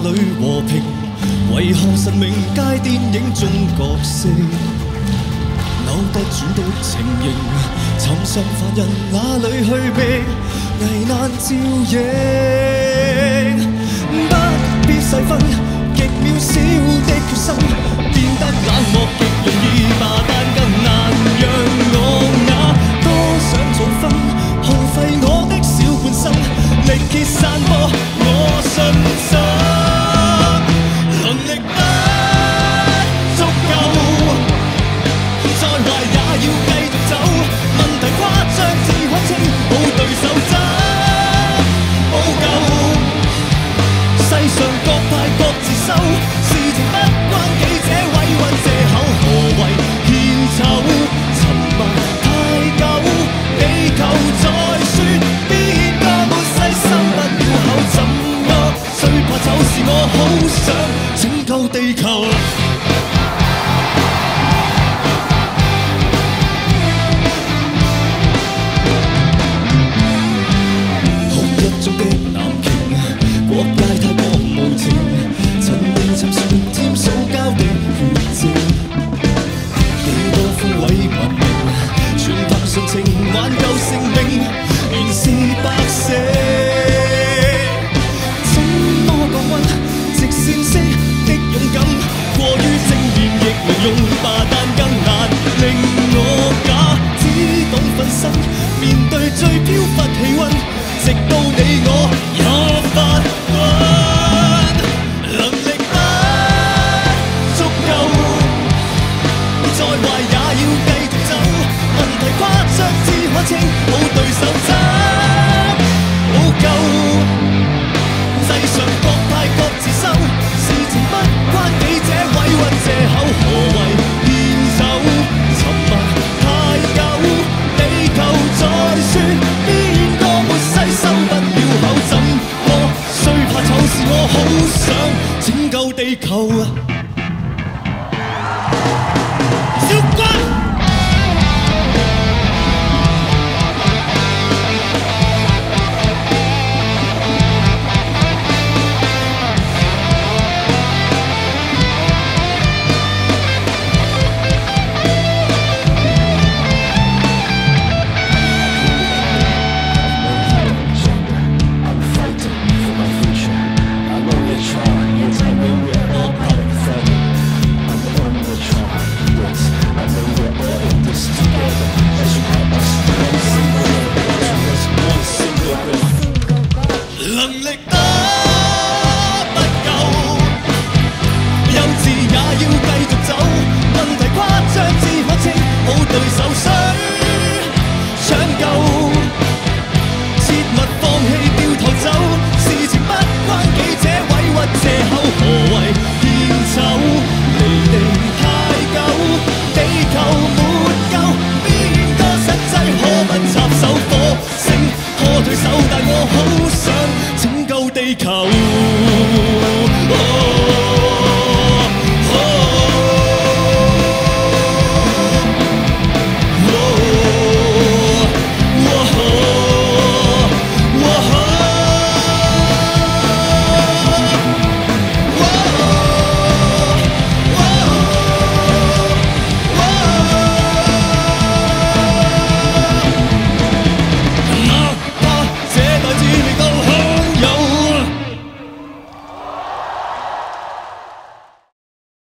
哪里和平？为何神明皆电影中角色？扭不转的情形，寻常凡人哪里去觅危难照应？不必细分，极渺小的决心。想拯救地球，红日中的南国界太过沉睡，的几多文明，全凭纯情挽救性命，仍是白死。再坏也要继续走，笨蛋跨出只可清。好对手，好救？世上各派各自修，事情不关你这委屈借口，何谓偏手？沉默太久，地球在转，边个没细心不了口，怎么虽怕丑，是我好想拯救地球。you got